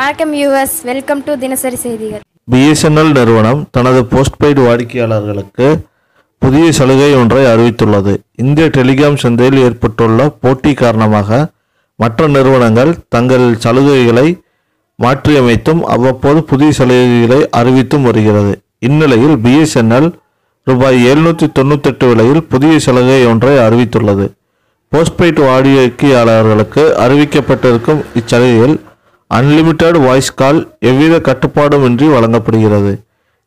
வணக்கம் US welcome to தினசரி செய்திகள். பிஎஸ்என்எல் நிறுவனம் தனது போஸ்ட்பெய்டு வாடிக்கையாளர்களுக்கு புதிய சலுகை ஒன்றை அறிவித்துள்ளது. இந்திய டெலிகாம் சந்தையில் ஏற்பட்டுள்ள போட்டி காரணமாக மற்ற நிறுவனங்கள் தங்கள் சலுகைகளை மாற்றியமைத்தும் அவ்வப்போது புதிய சலுகைகளை அறிவித்தும் வருகிறது. இந்நிலையில் பிஎஸ்என்எல் ரூபாய் எழுநூற்றி தொண்ணூத்தெட்டு விலையில் புதிய சலுகை ஒன்றை அறிவித்துள்ளது. போஸ்ட்பெய்டு வாடிக்கையாளர்களுக்கு அறிவிக்கப்பட்டிருக்கும் இச்சலுகையில் அன்லிமிட்டெட் வாய்ஸ் கால் எவ்வித கட்டுப்பாடுமின்றி வழங்கப்படுகிறது.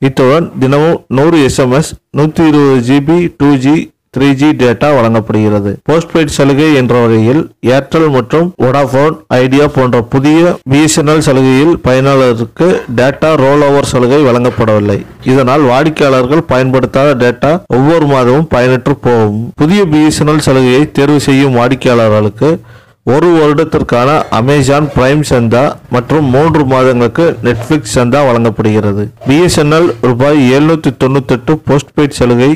இத்துடன் தினமும் நூறு எஸ்எம்எஸ் நூற்றி இருபது GB two G three G data வழங்கப்படுகிறது. போஸ்ட்பெய்ட் சலுகை என்ற வகையில் ஏர்டெல் மற்றும் வோடாஃபோன் ஐடியா போன்ற புதிய பிஎஸ்என்எல் சலுகையில் பயனாளருக்கு டேட்டா ரோல் ஓவர் சலுகை வழங்கப்படவில்லை. இதனால் வாடிக்கையாளர்கள் பயன்படுத்தாத டேட்டா ஒவ்வொரு மாதமும் பயனற்று போகும். புதிய பிஎஸ்என்எல் சலுகையை தேர்வு செய்யும் வாடிக்கையாளர்களுக்கு ஒரு வருடத்திற்கான அமேசான் பிரைம் சந்தா மற்றும் மூன்று மாதங்களுக்கு நெட்ஃபிளிக்ஸ் சந்தா வழங்கப்படுகிறது. பிஎஸ்என்எல் ரூபாய் எழுநூற்றி தொண்ணூத்தெட்டு போஸ்ட்பெய்ட் சலுகை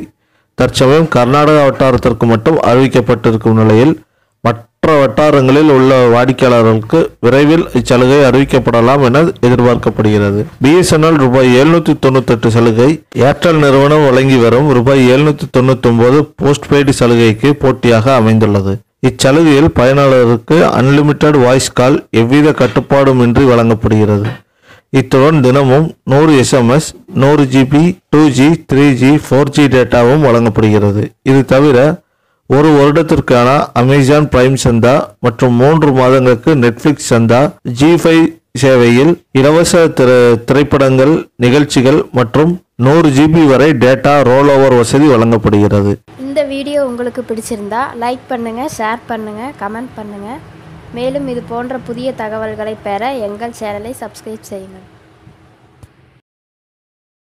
தற்சமயம் கர்நாடக வட்டாரத்திற்கு மட்டும் அறிவிக்கப்பட்டிருக்கும் நிலையில் மற்ற வட்டாரங்களில் உள்ள வாடிக்கையாளர்களுக்கு விரைவில் இச்சலுகை அறிவிக்கப்படலாம் என எதிர்பார்க்கப்படுகிறது. பிஎஸ்என்எல் ரூபாய் எழுநூற்றி தொண்ணூத்தெட்டு சலுகை ஏர்டெல் நிறுவனம் வழங்கி வரும் ரூபாய் எழுநூற்றி தொண்ணூத்தொன்பது போஸ்ட்பெய்டு சலுகைக்கு போட்டியாக அமைந்துள்ளது. இச்சலுகையில் பயனாளருக்கு அன்லிமிட்டெட் வாய்ஸ் கால் எவ்வித கட்டுப்பாடுமின்றி வழங்கப்படுகிறது. இத்துடன் தினமும் நூறு எஸ்எம்எஸ் நூறு GB two G three G four G டேட்டாவும் வழங்கப்படுகிறது. இது தவிர ஒரு வருடத்திற்கான அமேசான் பிரைம் சந்தா மற்றும் மூன்று மாதங்களுக்கு நெட்ஃபிளிக்ஸ் சந்தா ஜி ஃபைவ் சேவையில் இலவச திரை திரைப்படங்கள் நிகழ்ச்சிகள் மற்றும் நூறு ஜிபி வரை டேட்டா ரோல் ஓவர் வசதி வழங்கப்படுகிறது. இந்த வீடியோ உங்களுக்கு பிடிச்சிருந்தா லைக் பண்ணுங்கள் ஷேர் பண்ணுங்கள் கமெண்ட் பண்ணுங்கள் மேலும் இது போன்ற புதிய தகவல்களை பெற எங்கள் சேனலை சப்ஸ்கிரைப் செய்யுங்கள்.